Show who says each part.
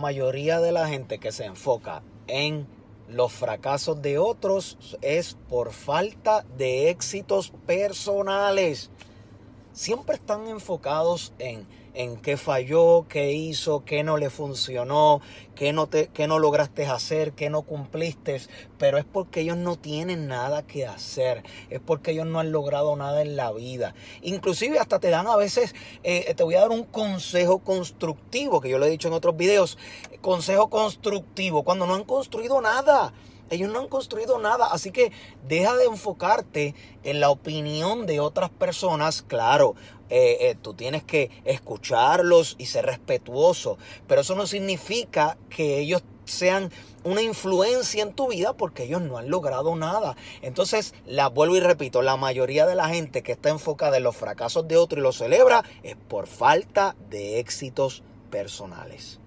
Speaker 1: La mayoría de la gente que se enfoca en los fracasos de otros es por falta de éxitos personales. Siempre están enfocados en en qué falló, qué hizo, qué no le funcionó, qué no, te, qué no lograste hacer, qué no cumpliste, pero es porque ellos no tienen nada que hacer, es porque ellos no han logrado nada en la vida. Inclusive hasta te dan a veces, eh, te voy a dar un consejo constructivo, que yo lo he dicho en otros videos, consejo constructivo, cuando no han construido nada. Ellos no han construido nada, así que deja de enfocarte en la opinión de otras personas. Claro, eh, eh, tú tienes que escucharlos y ser respetuoso, pero eso no significa que ellos sean una influencia en tu vida porque ellos no han logrado nada. Entonces, la vuelvo y repito, la mayoría de la gente que está enfocada en los fracasos de otro y lo celebra es por falta de éxitos personales.